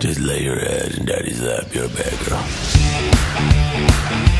Just lay your head in daddy's lap. You're a bad girl.